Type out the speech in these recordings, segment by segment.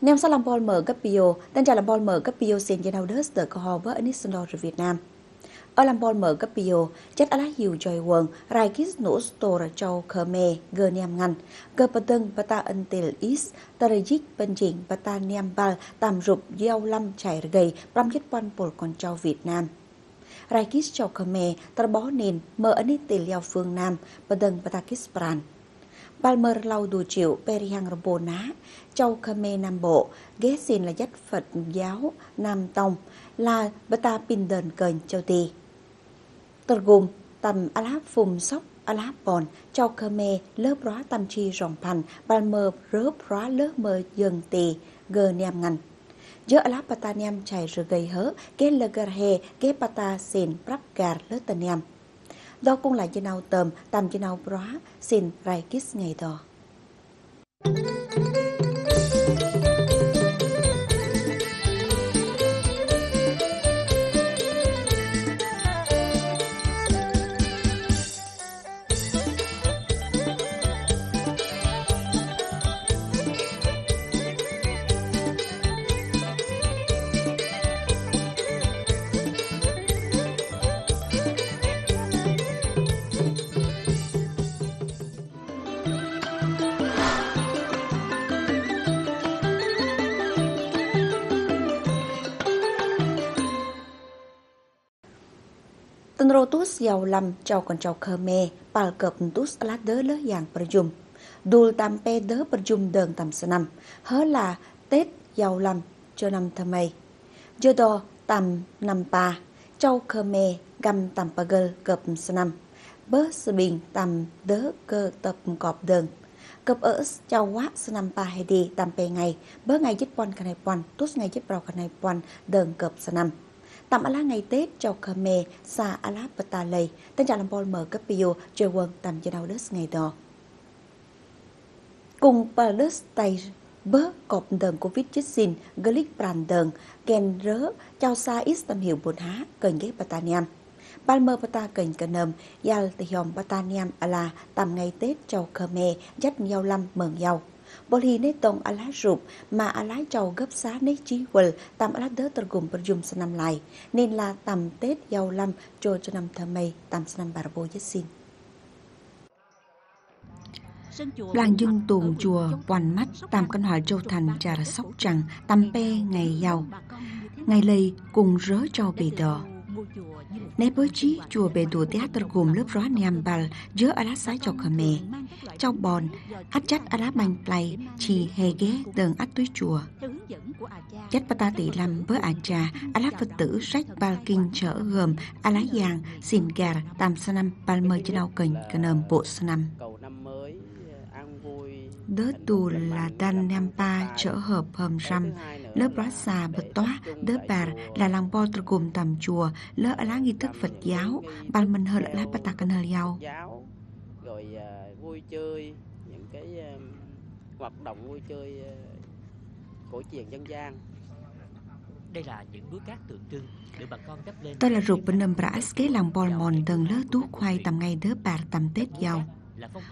Nem sao làm bol mở cấp bio, tên trà làm bol mở cấp bio xin cho nào đớt tờ cơ hò với Anisandor ở Việt Nam. Ở làm bol mở cấp bio, chất ala hiu joy quần, rai kis nổ store châu Khmer, gơ nem ngăn, gơ bà tân bà ta ân tìl is, tà rì dít bên chỉnh bà ta nem bal, tàm rụp gieo lâm chảy gầy, băm chất quan bồn con châu Việt Nam. Rai kis châu Khmer, tà bó nền, mơ ấn tìl leo phương Nam, bà tân bà ta kis pran. Palmer lau đù triệu Perihang Rabo Ná, Châu Khmer Nam Bộ, ghé xin là dắt Phật giáo Nam Tông, là Bata Pindon Cơn Châu Tì. Tờ gồm tầm Alap Phùng Sóc Alap Bòn, Châu Khmer lớp rõ tâm chi rộng thành, Palmer rớp rõ lớp mơ dân tì, gờ niam ngành. Giữa Alap Bata chảy chạy rồi gây hớ, ghé lơ gà hè, ghé Do cung lại chân nào tầm, tầm chân nào bó, xin rai kiss ngày đó. Protus giàu lầm trâu còn trâu Khmer, pal cập tus là đớ lỡ dạng perjum. Dul tam pe đớ dùm đơn tam sa năm, hớ là Tết giàu lầm cho năm thơ mây. Dơ đo tam năm pa, trâu Khmer găm tam bà gơ cập sa năm. Bớ sư bình tam đớ cơ tập cọp đơn. Cập ở châu quá sa năm pa hay đi tam pe ngày, bớ ngày dít cái này quan tus ngày dít cái này quan đơn cập sa năm. Tạm ala ngày Tết cho Khmer sa ala bata lây, tên chào làm bol mở cấp bio chơi quân tạm cho đau đất ngày đó. Cùng Palus tay bớ cọp đường covid chích xin glick brand đờn ken rớ chào sa ít tâm hiệu bồn há cần ghé bataniam Palmer bata cần cần nầm yal tihom bataniam ala tầm ngày Tết cho Khmer dắt nhau lâm mừng nhau bol hi ne tong ala rup mà ala chầu gấp xá nơi chí quần tam ala đỡ tờ gồm bờ dùng năm lại. Nên là tầm Tết giàu lâm cho cho năm thơ mây tầm năm bà bồ nhất xin. Làng dân tuồng chùa Quan Mắt tam căn hỏi châu thành trà sóc trăng tam pe ngày giàu. Ngày lây cùng rớ cho bì đò. Nè bố chùa bề tù tế gồm lớp rõ niam bal giữa ở lá sái cho khmer Trong bòn, át chất ở lá bành play chỉ hề ghé tường át túi chùa. Chất bà ta tỷ lâm với ả trà, ở lá Phật tử sách Balkin kinh trở gồm ở lá giàng, xin gà, tam sa năm, bal mơ chân ao kình, cân ờm bộ Đớ tù là đan nam pa trở hợp hầm răm lớp xà bật tóa đớ bà là làng bo tờ gồm tầm chùa lớp ở lá nghi thức Phật giáo ban mình lá bà ta cần hơi giàu rồi uh, vui chơi những cái uh, hoạt động vui chơi uh, cổ truyền dân gian. Đây là những núi cát tượng trưng được bà con đắp lên. Tôi là ruột bên nâm bras kế làng bol mòn tầng lớp tú khoai tầm ngày đớ bà tầm tết giàu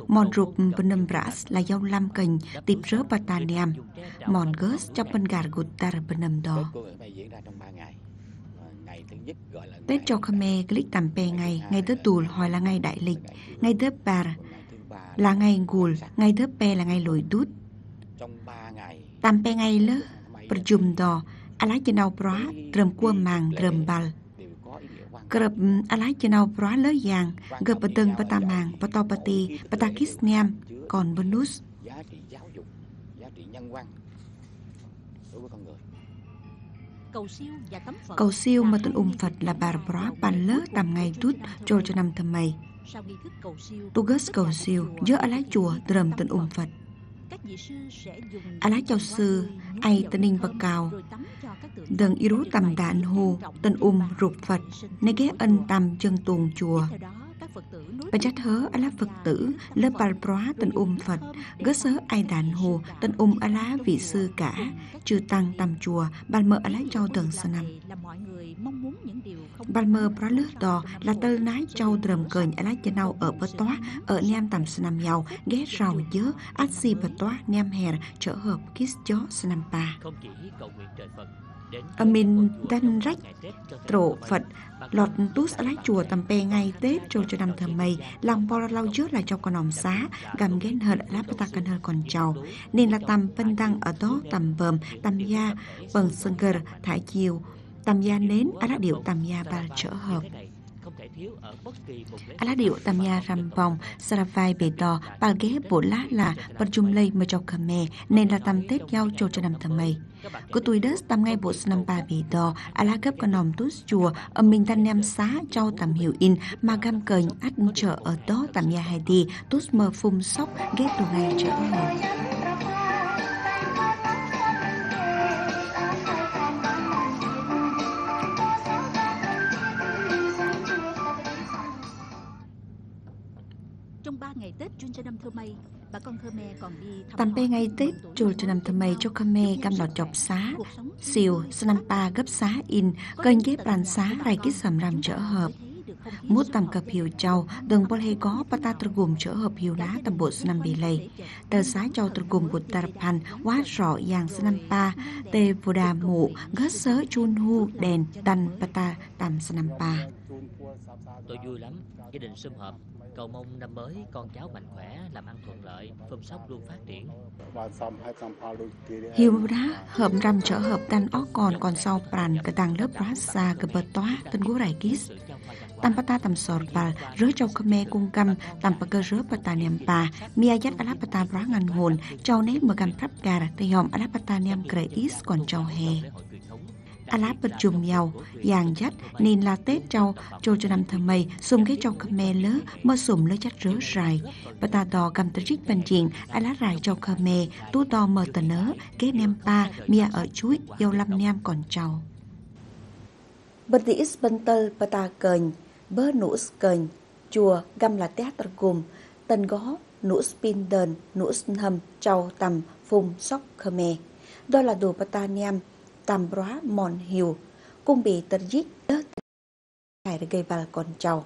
Mòn rụp benem bras là dâu lam cành tiệp rớ bataniam. Mòn gớs cho bên gà gụt tar benem đo. Tết cho Khmer click tầm pe ngày, ngày tết tùl hỏi là ngày đại lịch, ngày tết bar là ngày gùl, ngày tết pe là ngày lùi đút. Tầm pe ngày lơ, perjum đo, alá chân đau bra, trầm cua màng, trầm bal. Kerap alai chenau bra lơ yang, gập bà patamang patopati ta màng, niam, còn bonus. Giá trị giáo dục, giá trị nhân văn đối với con người. Cầu siêu mà tuần ung Phật là bà bra bàn lơ tầm ngày tút trôi cho năm thầm mày. Tu gớt cầu siêu, giữa alai chùa trầm tuần ung Phật. Alá Châu sư, ai tân ninh và Cào, Đần yếu tầm đạn hồ, tân um rục Phật, nê ghé ân tầm chân tuồng chùa. Bà chát hớ lá Phật tử lớp bal proa tên um Phật gớ sớ ai đàn hồ tên um lá vị sư cả. Chư tăng tam chùa bal mơ lá châu tường sa năm bal mơ pro lướt đò là tơ nái châu drầm cờnh á lá chân nâu ở bờ toá ở niam tam sa năm giàu ghé rào dớ át si bờ toá niam hè trở hợp kis chó sa năm pa. Không chỉ cầu nguyện trời Phật Ở mình đanh rách trổ Phật lọt tút lái chùa tầm pe ngay Tết trôi cho năm thờ mây, lòng bò lau trước là cho con ỏm xá gầm ghen hợt lá ta cần hơn còn trầu. Nên là tầm phân đăng ở đó, tầm bờm tầm gia bằng sân cơ thải chiều. Tầm gia nến á lá điệu tầm gia ba trở hợp lá điệu tầm da rằm vòng saravai bề đò ba ghé bộ lá là bật chung lây mà cho khmer nên là tầm Tết giao trôi cho năm thờ mây Cô tôi đất tầm ngay bộ năm ba bị đò, la gấp con nòm tốt chùa, ở mình tan nem xá trao tầm hiệu in, mà gam cờnh át chợ ở đó tầm nhà hai đi, tốt mơ phum sóc, ghét đồ ngày trở ngồi. Ngày các Tết tổ chùa chức cho năm thầm mây cho Khmer cam lọt chọc xá, siêu, sanampa gấp xá in, kênh ghép bàn xá rai kít sầm rằm trở hợp. Mút tầm cập hiệu châu, đừng bol hay có pata tergum trở hợp hiệu lá tầm bộ năm bị lây. Tờ xá châu tergum bụt tarpan, quá rõ dạng sanampa, tê vô đà mụ, gớt sớ chun hu đèn tần pata tầm sanampa. Tôi vui lắm, gia đình sum họp Cầu mong năm mới con cháu mạnh khỏe, làm ăn thuận lợi, phơm sóc luôn phát triển. Hiu đá hợp rằm trở hợp tan óc còn còn sau pran cái tăng lớp rasa xa cái bờ toa tên gú đại kis tam pata tam sor pal rớ châu khmer cung căm tam pa cơ rớ pata niệm pa mia yat ala pata bra ngan hồn châu nấy mờ gan prap gar tây hòm ala pata niam kre is còn châu hè. Alap bật chùm nhau, dàng dắt nên là Tết châu trôi cho năm thầm mây xung cái châu Khmer lớ mơ sùm lớ chắt rớ rài. Bà ta đò cầm tờ trích bên chuyện Alap rài châu Khmer tu to mơ tờ nớ kế nem pa mia ở chuối dâu lâm nem còn châu. Bật dĩ Spentel ta cần, bơ nũ cần, chùa găm là tét gồm, tân gó, nũ spin đờn, nũ hầm, châu tầm, phùng, sóc, khmer. Đó là đồ Pata Niam, tầm mòn hiu cung bị tật dít đớt hải gây vào con trâu.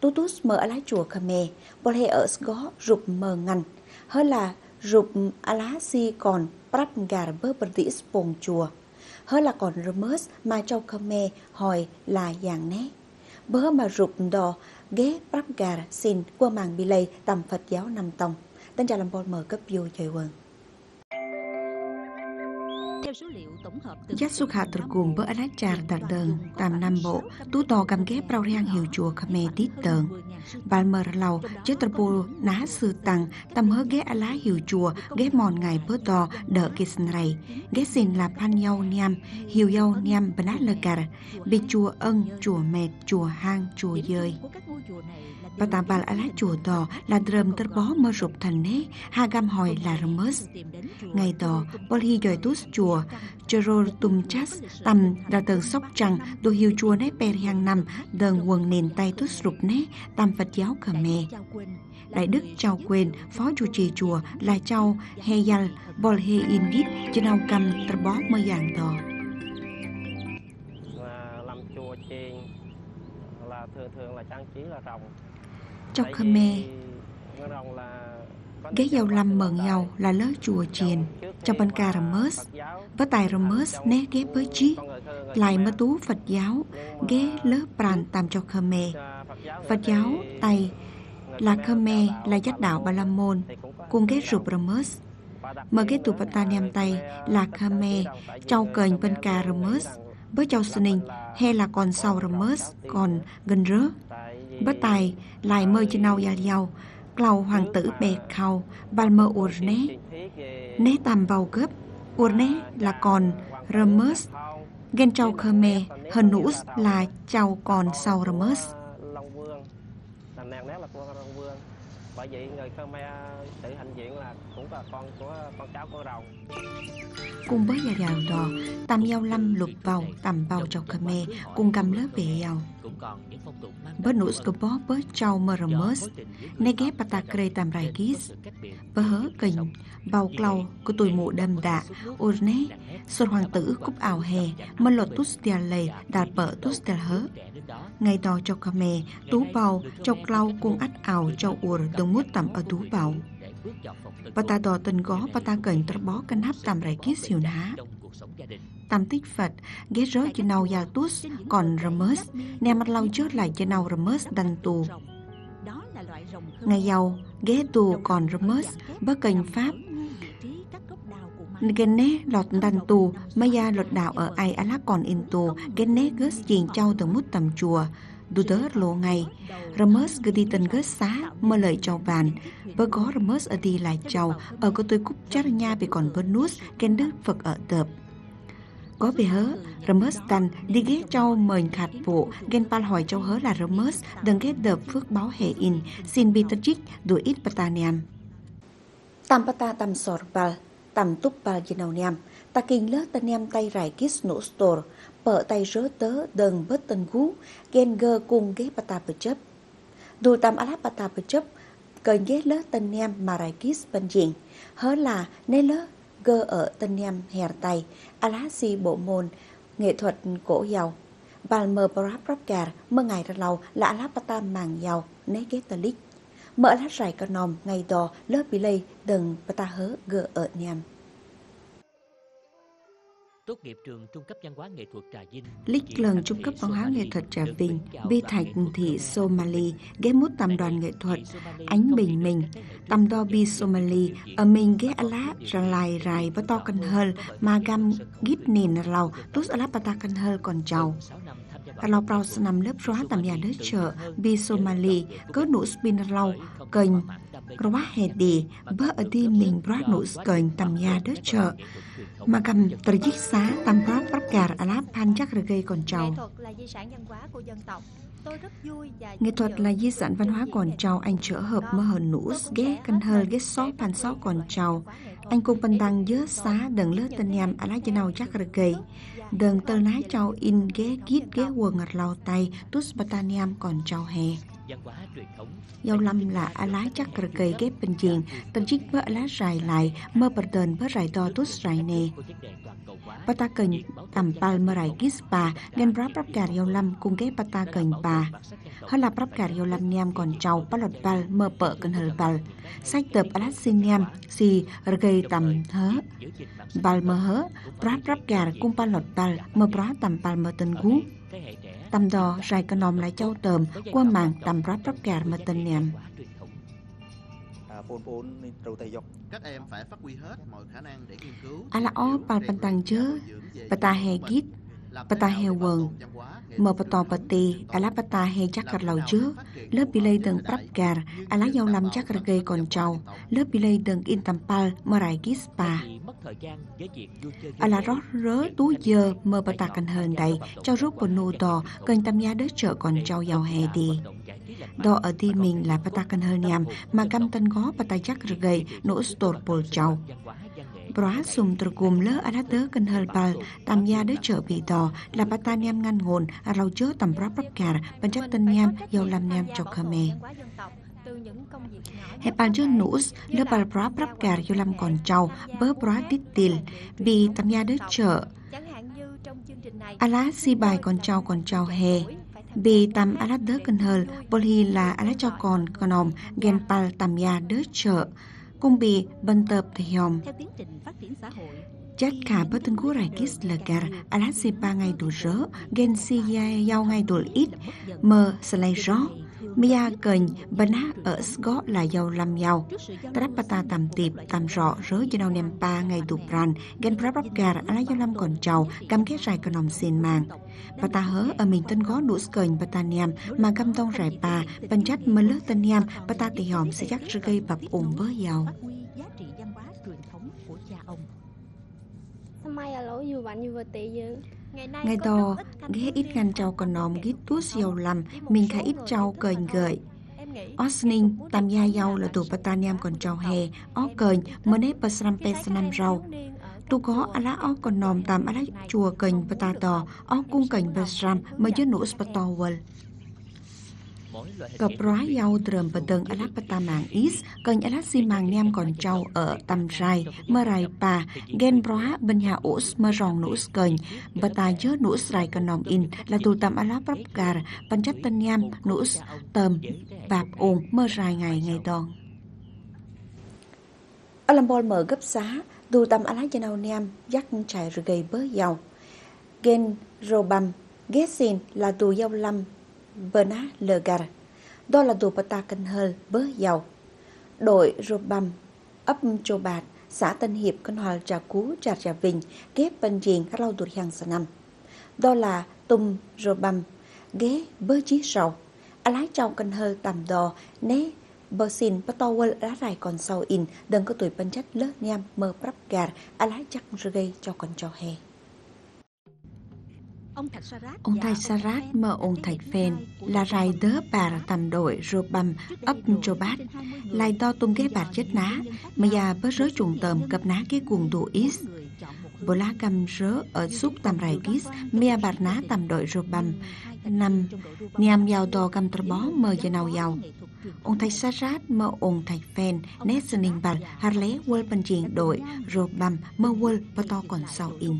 Tutus mở lá chùa khmer bol hệ ở gó rụp mờ ngăn. Hơn là rụp lá si còn prap gà bơ bờ tỉ spong chùa. Hơn là còn rumus mà châu khmer hỏi là dạng né. Bơ mà rụp đò ghé prap gà xin qua màng bi lây tầm phật giáo năm tông. Tên trà làm bò mở cấp vô chơi quần. Theo số liệu bơ alát char tạt đơn tam năm bộ tú to cầm ghép rau riang hiệu chùa khmer tít tờn Bạn mờ lâu chế tờ bồ ná sư tăng tâm hớ ghé alá hiệu chùa ghé mòn ngày bơ to đỡ kì sân rầy ghé xin là pan yau niam hiệu yau niam át lơ cà bị chùa ân chùa mệt chùa hang chùa dơi của chùa là Bà tạm bà alá chùa đò là drầm tơ bó mơ rụp thành nế ha gam hỏi là rơmớs Ngày tò, bol hi doi chùa, Chorol tum chas, tầm là tầng sóc trăng, đồ hiu chùa nế per hàng năm, đờn quần nền tay tút rụp nế, tam Phật giáo Khmer. Đại đức Châu Quên, phó chủ trì chùa là Châu Heyal, bol he in git, trên ao cầm tất bó mơ dạng tò. là làm chùa chiền là thường thường là trang trí là rồng Tại Khmer, cái ghé đức dầu lâm mờn dầu là lỡ chùa chiền, trong bên ca giáo với tài Ramos né ghé với chí, người lại mơ tú Phật giáo, ghé mà lớp pràn tam cho Khmer. Phật giáo người là Khmer là giác đạo Ba La Môn, cùng ghé rụp đặc Mà tụ nữa Pata Niam Tây là Khmer, châu cờnh bên ca rằng với châu là hay là còn sau tiên còn gần rớ. Tại tài lại mơ trên nào gia giao, clau hoàng tử bè khâu, và mơ ur né, truyền tầm vào gấp, ur né là còn Ramos, ghen châu Khmer, hơn nũ là châu còn sau Ramos. Long nàng nét là con Long Vương bởi vậy người Khmer tự hành diện là cũng là con của con cháu của rồng Cùng với gia giàu đò, tam giao lâm lục vào tầm vào châu Khmer, cùng cầm lớp về giàu cũng còn những phong tục mang bớt nụ sco bó bớt trâu mơ rầm mớt nê ghé bà ta kre tam rai gis bơ hớ kình bao clau của tuổi mụ đâm đạ nê xuân hoàng tử cúp ảo hè mơ lột tút tia lầy đạt bở tút tia hớ ngày đó cho cà mè tú bào cho clau cung ắt ảo cho ur đừng mút tầm ở tú bào bà ta đò tình gó bà ta cần tra bó canh hấp tam rai gis hiền há tam tích Phật nâu gia tút còn Ramus nè mặt lau chốt lại cho nâu Ramus đành tù. ngày giàu ghé tù còn Ramus bớt kênh Pháp. Genne lọt đành tù mấy gia lọt đạo ở ai á còn in tù. Genne gớt chiền châu từ mút tầm chùa đu lộ ngày Ramus gửi đi tình gớt xá mơ lời cho vàn bơ có Ramus ở đi lại chào. Ở có tôi cúp chát nha về còn bơ nút ghen đức Phật ở tập có về hớ Ramus tan đi ghé châu mời khạt vụ. Gen pal hỏi châu hớ là Ramus đừng ghé đợp phước báo hệ in. Xin bi tất trích đuổi ít pataniam tam pata tam sor tam túc pal ginau niam. Ta kinh lớp ta niam tay rải kis nổ store bở tay rớ tớ đừng bớt tân gú gen gơ cùng ghé pata bờ chấp đủ tam alap pata bờ chấp ghé lơ tân niam mà rải bên diện. Hớ là nê lơ gơ ở tân niam hèr tay Alasi bộ môn nghệ thuật cổ giàu Balmer ráp Rapkar mơ ngày ra lâu là Alapata màng giàu né ghét tờ lít. Mở lát rải con nòm ngày đò, lớp bì lây đừng bà ta hớ gờ ở niam Lích lần trung cấp văn hóa nghệ thuật Trà Vinh, bi thạch thị Somali, ghé mút tầm đoàn nghệ thuật, ánh bình mình, tầm đo bi Somali, ở mình ghé lá ra lại rai và to cần hơn, mà găm gít nền lầu, tốt lá bà ta cần hơn còn giàu. Kalau prau senam lớp róa tầm nhà đứa chợ bi Somali, có nụ spin lâu, kênh, róa hè đi, bơ ở đi mình róa nụ kênh tầm nhà đứa chợ, Magam terjiksa tanpa perkar ala panjak regai còn trâu. Nghệ thuật là di sản văn hóa còn trâu anh trở hợp mơ hờn nũ ghé cân hờ ghé xó pan xó còn trâu. Anh cùng pan đăng dớ xá đừng lơ tên nhằm ala chân nào chắc regai. Đừng tơ lái trâu in ghé gít ghé quần ngặt lau tay tus bataniam còn trâu hè. Dâu lâm là á lá chắc cờ cây ghép bên chiền, tân chiếc với lá dài lại, mơ bật đền với rải to tút rải nè. Bata cần tầm pal mơ rải kít spa, nên ráp ráp cà dâu lâm cùng ghép bata cần bà. Hơi là ráp cà dâu lâm niam còn trâu, bát lọt pal mơ bợ cần hờ pal. Sách tập á lá xin niam, si rgây tầm hớ. Pal mơ hớ, ráp ráp cà cùng pal lọt pal, mơ brá tầm pal mơ tân gú tầm đò rai cơ nòm lại châu tờm qua màn tầm ráp ráp gà mà tên nèm. Các em phải phát huy hết mọi khả năng để nghiên cứu. Ala o pa pan tăng chớ. Pata he git pata he quần. mờ pato pati ala pata he chắc cật lâu chớ lớp bilay từng prap gar ala dâu lâm chắc gây còn trâu lớp bilay từng in tầm pal mờ spa. Rót rớ tú dơ mờ bà tạc hơn đầy cho rút bồn nô đò cần tâm gia đất chợ còn trâu giàu hè đi đò ở đi mình là bà tạc hơn nhằm mà cam tân gó bà tay chắc gầy nỗ stột bồn trâu Proasum trgum lơ adater kenhelpal tạm gia đứa trở bị tò, là bata niam ngăn ngồn rau chớ tầm rap rap kar panchat tân niam, dầu làm niam cho khmer hệ bàn chưa nus lỡ bà prá práp kèr yêu làm còn trâu, bớ prá tít tìl. Vì tam gia đứa chợ Ala si bài còn trâu còn trâu hè. Vì tam ala đớ cần hờ bol hi là ala cho còn còn om gen pal tạm gia đứa chợ. Cùng bì bần tập thì hòm. Chắc cả bất tân cú rai kis là gar alat si ba ngày đủ rớ gen si yao ngày đủ ít mờ slay rõ Mia cần bên á ở Scott là giàu làm giàu. Trapata tầm tiệp tầm rõ rớ cho nào nem pa ngày đủ pran gen prap gar ala giàu làm còn trầu cam kết rai còn nòng xin mang. Bata hớ ở mình tên gó đủ skờn bata niam mà cam tông rai pa bên trách mơ lỡ tên niam bata tì hòm sẽ chắc rơ gây bập ủng với giàu. Ngày đó, ghé ít ngăn trâu còn nòm ghít tuốt dầu lầm, mình khá ít trâu cờn gợi. Osning, tam gia dâu là tù pataniam còn trâu hè, ó cờn, mơ nếp bà sram pe sanam rau. Tu có lá ó còn nòm tam lá chùa cờn bà ta tò, ó cung cờn bà sram, mơ dơ nụ spatowel. Cặp rá dâu trầm bờ tầng alap bata mạng is, cần alap si màng nham còn trâu ở tầm rai, mơ rai pa, gen rá bên nhà us mơ rong nụ cần, bata dơ nụ rai cần nòng in, là tù tầm alap rap gar, pan chất tân nham nụ tầm, bạp ồn mơ rai ngày ngày đòn. Ở làm bol mở gấp xá, tù tầm alap chân nham, dắt chạy rồi gây bớ giàu. Gen robam, Gessin là tù dâu lâm Bernard Legar. Đó là tù Pata Cân Hơ bớ giàu. Đội Robam, ấp Chô Bạt, xã Tân Hiệp, Cân Hòa Trà Cú, Trà Trà Vinh, ghép bên diện các lâu tuổi hàng năm. Đó là Tum Robam, ghé bớ chí sầu. À lái trong Cân Hơ tầm đò, né bờ xin bắt tàu quên lá rài còn sau in đừng có tuổi bên chất lớp nham mơ bắp gà à lái chắc rồi gây cho con cho hè Ông thầy Sarat mơ ông thầy phèn là rai đớ bà tầm đội rô băm ấp trô bát lại đo tung ghé bạt chết ná mà già bớt rớ trùng tầm cập ná cái cuồng đủ ít bồ lá cầm rớ ở xúc tầm rai kis mia bạt ná tầm đội rô băm năm niam giàu đò cầm tờ bó mơ giờ nào giàu ông thầy Sarat mơ ông thầy phèn nét sân hình bạt har lé quơ bên chuyện đội rô băm mơ quơ bà to còn sau in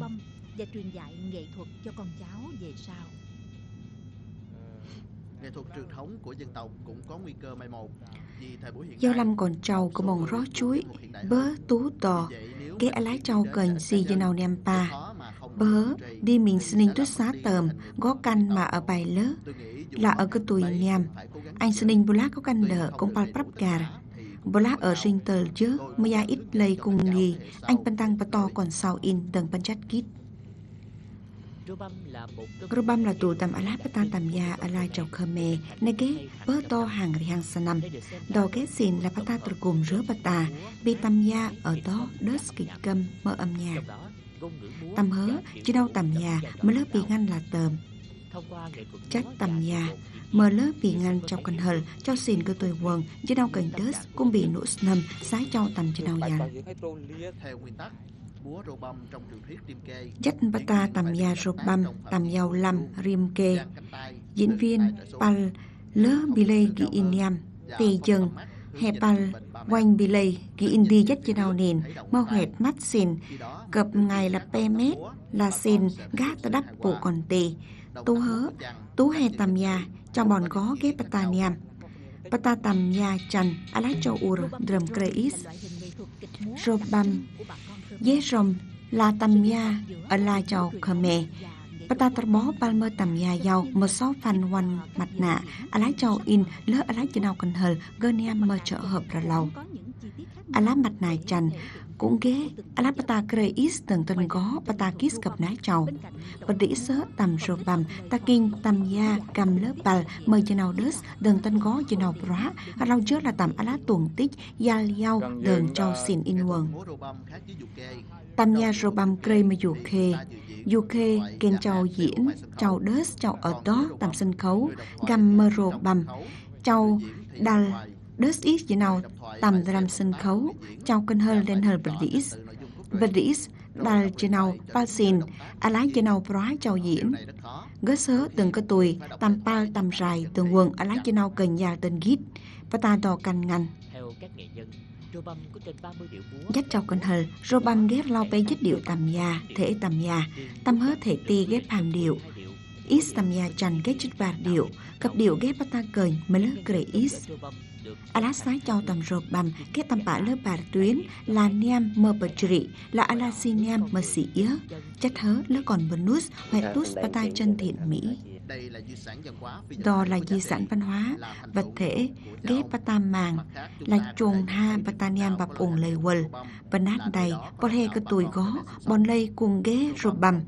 và truyền dạy nghệ thuật cho con cháu về sau. Nghệ thuật truyền thống của dân tộc cũng có nguy cơ mai một. Giao lâm còn trâu của mong rót chuối, bớ tú tò, cái lái trâu cần gì cho nào nem pa. Bớ đi mình xin tuyết xá tờm, gó canh mà ở bài lớ, là ở cái tuổi nhằm. Anh xin bù lá có canh đỡ cũng bao prap gà. Bố lá ở sinh tờ chứ, mà ya ít lây cùng đi, anh bân tăng bà to còn sau in tầng bân chất kít. Rubam là tù tầm alap ta tầm ya alai trọc khmer nege bơ to hàng riang sanam đò ghé xin là pata tur cùng rớ bata bi tầm ya ở đó đớt kịch câm mơ âm nhạc tầm hớ chứ đâu tầm ya mà lớp bị ngăn là tờm chắc tầm ya mở lớp bị ngăn trong cần hờ cho xin cơ tuổi quần chứ đâu cần đớt cũng bị nụ snâm sái cho tầm chứ đâu ya Dắt bata tầm ya băm tầm yao lam rim kê. Diễn viên Pal lơ bilay gi inyam Tì chân Hè Pal quanh bilay gi indi dắt cho nào nền Mơ huệt mắt xin. Cập ngày là pe mét Là xin gác ta đắp bộ còn tì Tu hớ Tú hè tầm ya Trong bòn có ghép bata niam Bata tầm ya chăn Alá cho ur drum kreis băm Dế rồng là tầm ya ở La Châu Khmer. Bata bó palmer tầm ya giàu một số phần hoàn mặt nạ ở lái châu in lỡ ở lái chân nào cần hờ goniam mơ trợ hợp ra lâu. Ở lá mặt nạ chành cũng ghé Alapata Kreis tầng tuần có Patakis cập nái chầu. Và đĩ sớ tầm rô bầm ta kinh tầm ya cầm lớp bal mờ chân nào đớt tầng tân có chân nào bra rau lâu trước là tầm ở tuồng tuần tích ya liao tầng châu xin in quần. Tầm gia rô bầm krê mà dù khê Dù khê, kênh châu diễn Châu đớt châu ở đó, tầm sân khấu, gầm mơ rô bầm. Châu đal đất ít gì nào tầm làm sân khấu trong kênh hơn lên hơi bật đít Bật đít đà chỉ nào ba xin À lái chỉ nào brói châu diễn. Gớ sớ từng cái tuổi Tầm pa tầm rài từng quần À lái chỉ nào cần nhà tên gít. Và ta đò cành ngành. Dắt cho cần hờ, rô băm ghép lau bê dứt điệu tầm nhà, thể tầm nhà, tâm hớ thể ti ghép hàm điệu. Ít tầm nhà chành ghép chích vạt điệu, cặp điệu ghép bắt ta cười mới lớp sái cho tầm rộp bằm ghép tầm bả lớp bạc tuyến là niam mơ bờ trì là alasiniam mơ sĩ yếu. Chất hớ lớp còn bonus hoặc tus bắt ta chân thiện mỹ. Đó là di sản văn hóa, vật thể, ghép bata màng, là chuồng ha batanian bập ủng lầy quần, và nát đầy, bò hê cơ tuổi gó, bọn lây cùng ghé rô bầm.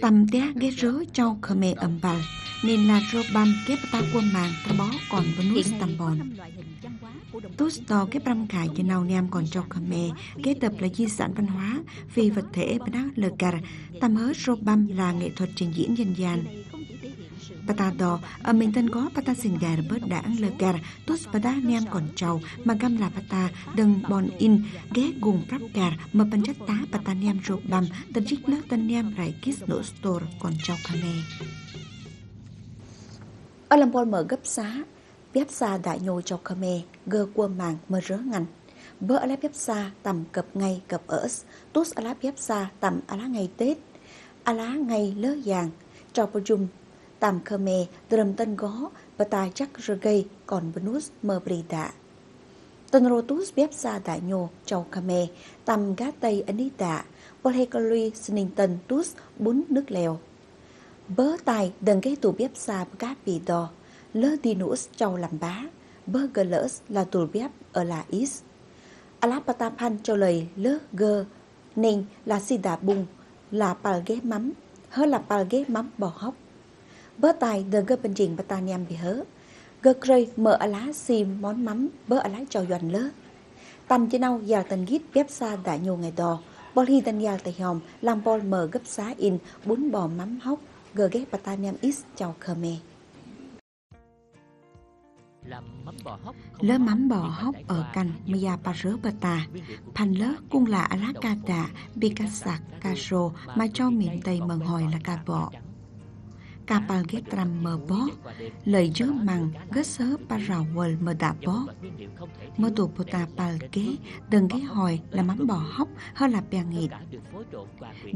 Tầm té ghé rớ cho khờ mê ẩm bal, nên là rô bầm ghép bata quân màng, ta bó còn với nút tầm bòn. Tốt to cái băm cải cho nào nam còn cho Khmer, kế tập là di sản văn hóa, vì vật thể bên ác lờ cà, tầm hớ rô băm là nghệ thuật trình diễn dân gian patado đò, ở mình tân có pata xin gà bớt đảng lơ gà, tốt pata nem còn trầu, mà gam là pata đừng bon in, ghé gùng prap gà, mà pan chất tá pata nem rộp bằm, tân trích lớp tân nem rải kis nổ store còn trầu khane. Ở làm bol mở gấp xá, bếp xa đại nhô cho Khmer, gơ qua màng mơ rớ ngành. Bơ ở lá bếp xa tầm cập ngay cập ở, tút ở lá bếp xa tầm ở lá ngày Tết, ở lá ngày lơ giàng, trò bơ chung. Tam Khmer, drum tân gó, và ta chắc rơ còn Venus mơ bì đạ. Tân rô tút bếp xa đại nhô Châu Khmer, tam gá tây Anita, Polhekali tân tus bún nước lèo. Bớ tài đừng cái tù bếp xa các bì đò, lơ dinus châu làm bá, bơ gơ lỡ là tù bếp ở là is. Alapatapan cho lời lơ gơ, nên là si đà bung, là pal ghế mắm, hơ là pal ghế mắm bò hóc. Bơ tài đờ gơ bên trình bà ta nhằm bị hớ, gơ krây mở ở lá xìm món mắm bơ ở lá cho doàn lớ. Tầm trên nào giờ tần gít bếp xa đã nhô ngày đò, bol hi tần yal tài hòm, làm bol mở gấp xá in, bún bò mắm hóc, gơ ghét bà ta nhằm ít cho Khmer. Lớ mắm bò hóc ở cành Mia Parabata, Thành lớ cũng là Alakata, Bikasak, Kaso mà cho miền Tây mần hồi là cà bọ. Cà pal mờ bó, lời dớ măng gớt sớ parawal mờ đà bó. Mơ tù bồ tà ghé, đừng ghé hồi là mắm bò hóc hơn là bè nghịt.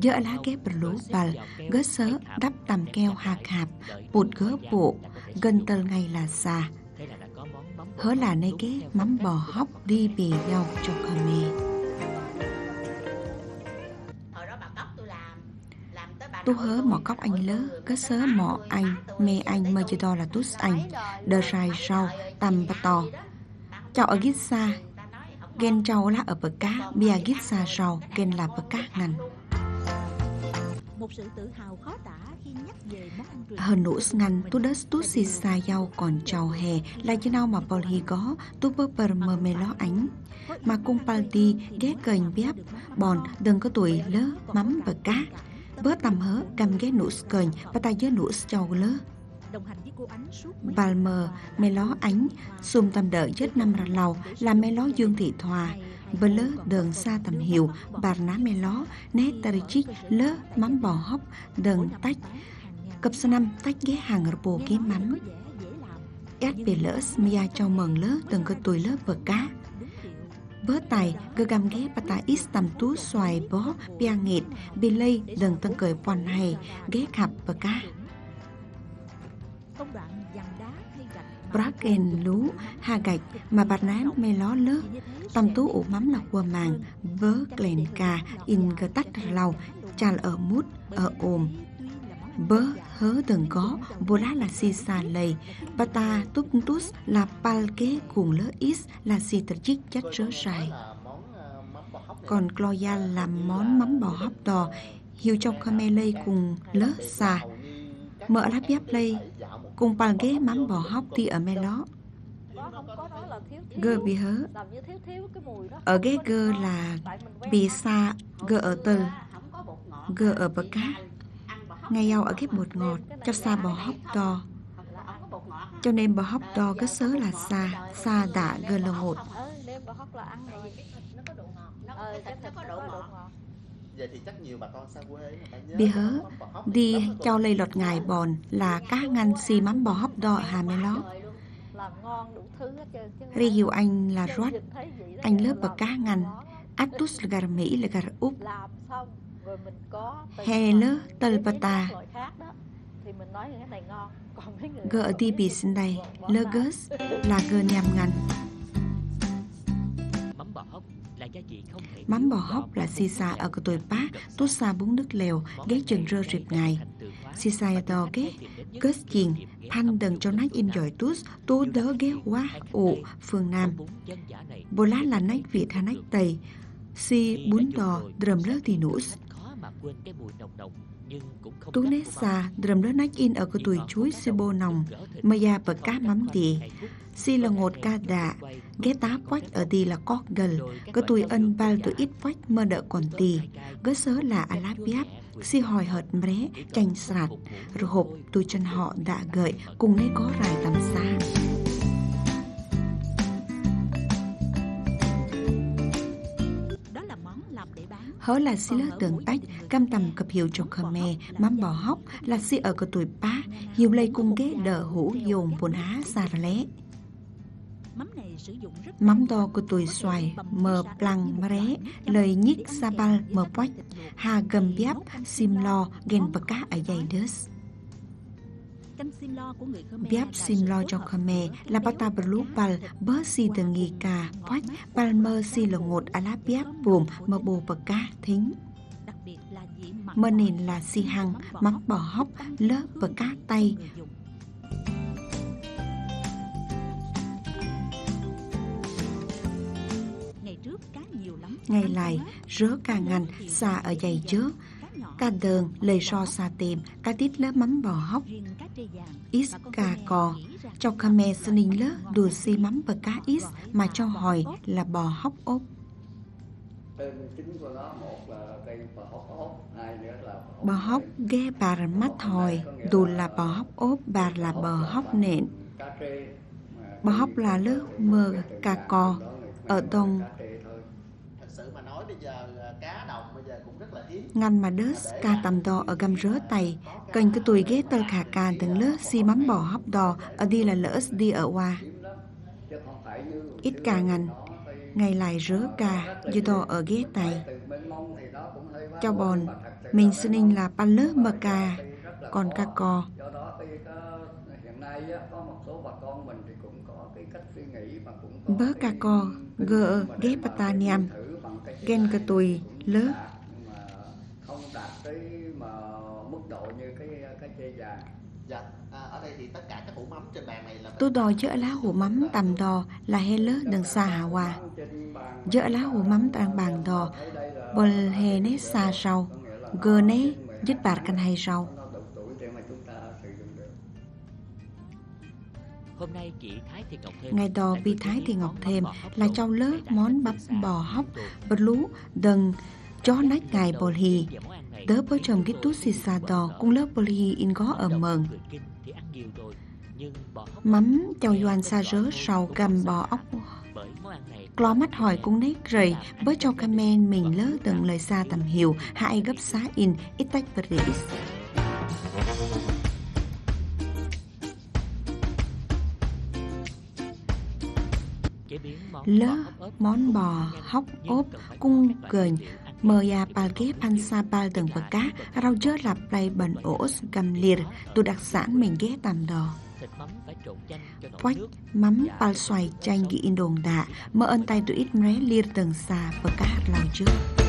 dơ lá ghé bờ lú pal, gớt sớ đắp tầm keo hạt hạp, bụt gớ bộ, gần tờ ngày là xa hớ là nơi kế mắm bò hóc đi bì nhau cho khờ mê. Tu hớ mỏ cóc anh lớ, cứ sớ mỏ anh, mê anh mơ chư đo là tút anh, đờ sai sau, tầm bà to. Cháu ở gít xa, ghen cháu là ở bờ cá, bia gít xa sau, ghen là bờ cá ngành. Một sự tự hào khó tả khi nhắc về món ăn truyền Hơn nụ ngăn tu đất tu xì xa nhau còn chào hè. Là chứ nào mà bol hi có tu bơ bờ mờ mê lo ánh. Mà cung palti ghé cành bếp bòn đừng có tuổi lớ mắm bờ cá bớ tầm hớ cầm ghé nụ cành và lớ. Mờ mê ló ánh xung tâm đợi chết năm ra lầu là mê ló dương thị thoa bơ lớ đường xa tầm hiệu bà ná mê ló nét tari chích lớ mắm bò hóc đừng tách. Cập sa năm tách ghé hàng ở bồ dễ làm. Ép về lỡ smia cho mừng lỡ từng có tuổi lỡ vợ cá bớ tài cơ gam ghé bà ta ít tầm tú xoài bó bì lây đừng tân cởi quan hay ghé khập vợ cá. Braken lú hà gạch mà bà nán mê ló lỡ tầm tú ủ mắm là qua màng vớ glen cà in gờ tắt lau chal ở mút ở ồm bớ hớ từng có bố lá là si xà lầy. Bà ta túc tút là pal kế cùng lỡ ít là si tật chích chất rớ sài, còn cloya là món mắm bò hấp đò hiu trong Khmer lây cùng lỡ xà. Mỡ láp giáp lây cùng pal ghế mắm bò hấp thì ở mê ló. Gơ bị hớ. Ở ghế gơ là bị xa gơ ở từ gơ ở bờ cá ngay nhau ở ghép bột ngọt cho xa bò hóc to. Cho nên bò hóc to có sớ là xa xa đã gơ ta nhớ bị hớ đi cho lây lọt ngài bòn là cá ngăn xì mắm bò hóc đỏ hà mê ló. Ri hiệu anh là rót anh lớp bờ lòng cá ngăn. Atus là gà mỹ là gà úp làm xong rồi mình có tùy hè vào lơ tờ cái bà mấy ta. loại khác đó. Thì mình nói cái này ngon còn mấy người gơ ở đi bị xin đây. lơ gớs là gơ nhằm ngăn Mắm bò hóc là ốc ở cái tuổi bá, tốt xa bún nước lèo, ghé chừng rơ rịp ngày. Xa đò ghé, kết chiền, pan đừng cho nách in giỏi tút, tú đỡ ghé quá, ụ, phương Nam. Bồ lá là nách Việt hay nách Tây, si bún đò, drầm lơ thì nút. Tú nét xa, drầm lơ nách in ở cái tuổi chuối si bô nòng, mơ da bờ cá mắm tì. Si là ngột ca đà, ghé tá quách ở đi là cóc gần, cái tuổi ân bao tuổi ít quách mơ đỡ còn tì. Gớ sớ là à lá biáp, si hỏi hợt mré, chanh sạt, rồi hộp tôi chân họ đã gợi, cùng nơi có rải tầm xa. Hớ là si lơ tượng tách, cam tầm cập hiệu cho Khmer, mắm bò hóc, là si ở cơ tuổi ba, hiệu lây cung ghé đỡ hũ dồn buồn há xa ra lé. Mắm to của tuổi xoài mờ plang mré lời nhích sabal mờ quách hà gầm biáp sim lo gen bờ cá ở dày đớs sim lo sợi cho Khmer là bata berlu pal bơ si tờ nghi ca poch pal mơ si lờ ngột à la biáp bùm mờ bồ bờ cá thính. Mơ nền là si hăng mắm bò hóc lơ bờ cá tay. Ngày trước cá nhiều lắm. ngày lại rớ ca ngành xa ở dày chớ cà đơn, ca đờn lời so xa tìm tít lớp mắm bò hóc is cà ít cò cho cà cho Khmer Sninh lơ đùa xi mắm và cá ít mà cho hỏi là bò hóc ốp. tên chính của nó một là cây bò hóc ốp hai nữa là Bò hóc ghé bà mắt hồi, đù là bò hóc ốp bà là bò hóc nện. Bò hóc là lớp mờ cà cò ở đông Thật sự mà nói bây giờ ờ, cá đồng bây giờ cũng rất là hiếm ngăn mà đớt, ca tầm đo ở găm rớ tay. Cần cái tuổi ghế tơ khả càn từng lớp, xi mắm bỏ hấp đò, ở đi là lỡ đi ở qua ít ca ngành ngày lại rớ ca dư đò ở ghế tay. Cho bòn, mình xin in là pan lớp mơ ca, còn ca cò. Bớ ca co tinh gơ thần mà ghé cơ tùy, lớp nhưng mà mức độ như cái cái chê vàng Dạ, à, ở đây thì tất cả các hũ mắm trên bàn này là tôi đòi chữa lá hủ mắm tầm đò là he lớ đằng xa hạ hòa. Dỡ lá hủ mắm tàn bàn đò Bol he nế xa sau Gơ nế dứt bạt canh hay thêm Ngày đò bi thái thì ngọc thêm là luộc châu lớ để đã món bắp bò hóc bật lú đần chó nách ngày bồ hì Tớ bơ khiến chồng cái tút xì xà cùng cung lớp bồ in gó ở mờn. Mắm chào doan xa rớ sau cầm bò ốc. Bởi mắt hỏi cũng nét rầy với cho comment mình lỡ từng lời xa tầm hiểu, Hãy gấp xá in, ít tách vật rỉ chế món bò hóc ốp cung các loại gờn nguyên liệu ăn Mờ kèm. ya pal ghé pan sa pal từng vật cá Rau chớ lạp play bần ổ gầm liệt Đồ đặc sản mình ghé tầm đò. Quách mắm pal xoài chanh ghi in đồn đạ Mơ ơn tay tụi ít mré liệt từng xa lào trước